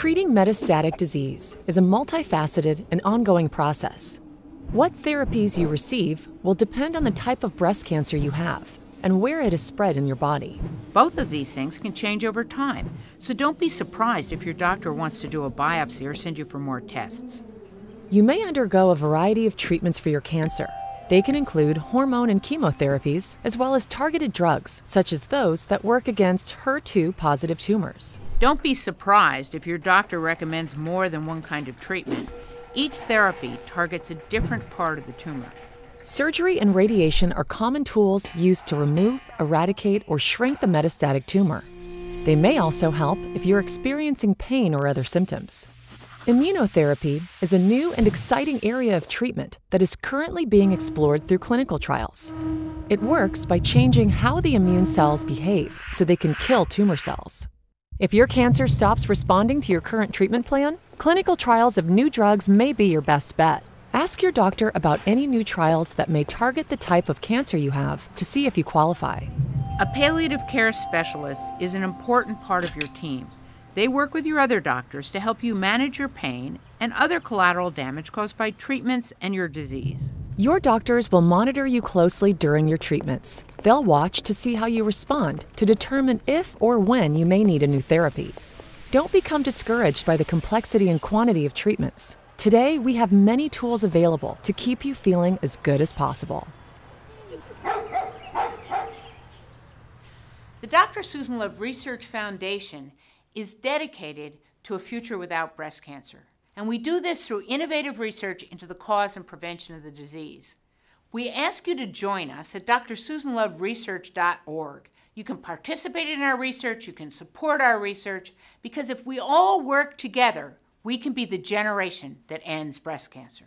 Treating metastatic disease is a multifaceted and ongoing process. What therapies you receive will depend on the type of breast cancer you have and where it is spread in your body. Both of these things can change over time, so don't be surprised if your doctor wants to do a biopsy or send you for more tests. You may undergo a variety of treatments for your cancer. They can include hormone and chemotherapies, as well as targeted drugs, such as those that work against HER2 positive tumors. Don't be surprised if your doctor recommends more than one kind of treatment. Each therapy targets a different part of the tumor. Surgery and radiation are common tools used to remove, eradicate, or shrink the metastatic tumor. They may also help if you're experiencing pain or other symptoms. Immunotherapy is a new and exciting area of treatment that is currently being explored through clinical trials. It works by changing how the immune cells behave so they can kill tumor cells. If your cancer stops responding to your current treatment plan, clinical trials of new drugs may be your best bet. Ask your doctor about any new trials that may target the type of cancer you have to see if you qualify. A palliative care specialist is an important part of your team. They work with your other doctors to help you manage your pain and other collateral damage caused by treatments and your disease. Your doctors will monitor you closely during your treatments. They'll watch to see how you respond to determine if or when you may need a new therapy. Don't become discouraged by the complexity and quantity of treatments. Today, we have many tools available to keep you feeling as good as possible. The Dr. Susan Love Research Foundation is dedicated to a future without breast cancer. And we do this through innovative research into the cause and prevention of the disease. We ask you to join us at drsusanloveresearch.org. You can participate in our research, you can support our research, because if we all work together, we can be the generation that ends breast cancer.